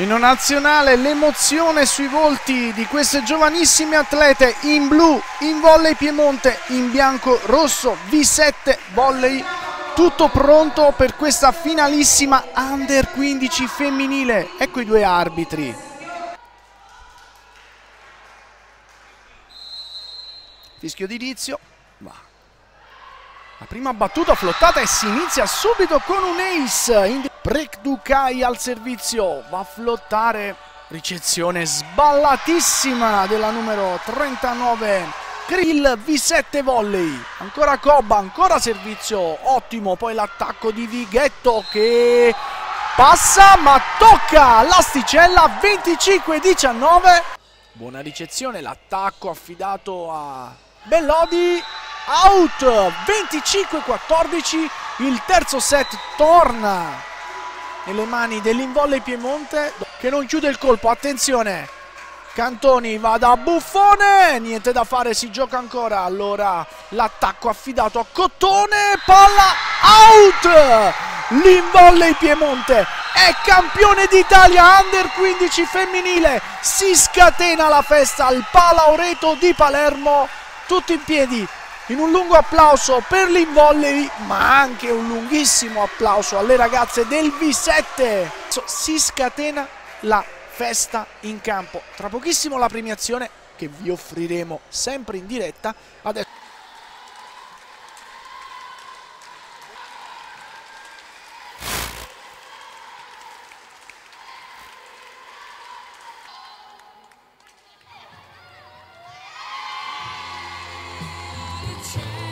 Inno nazionale, l'emozione sui volti di queste giovanissime atlete in blu, in volley Piemonte, in bianco rosso, V7 volley, tutto pronto per questa finalissima Under 15 femminile. Ecco i due arbitri. Fischio di inizio. La prima battuta flottata e si inizia subito con un ace. Brek Dukai al servizio, va a flottare, ricezione sballatissima della numero 39, Krill V7 volley, ancora Cobba, ancora servizio, ottimo, poi l'attacco di Vighetto che passa ma tocca l'asticella 25-19, buona ricezione, l'attacco affidato a Bellodi, out 25-14, il terzo set torna nelle mani dell'Involle Piemonte che non chiude il colpo, attenzione Cantoni va da Buffone, niente da fare, si gioca ancora, allora l'attacco affidato a Cottone, palla out, l'Involle Piemonte è campione d'Italia under 15 femminile, si scatena la festa al Palaureto di Palermo, tutti in piedi, in un lungo applauso per l'Involley, ma anche un lunghissimo applauso alle ragazze del V7. Si scatena la festa in campo. Tra pochissimo la premiazione che vi offriremo sempre in diretta. Adesso Peace.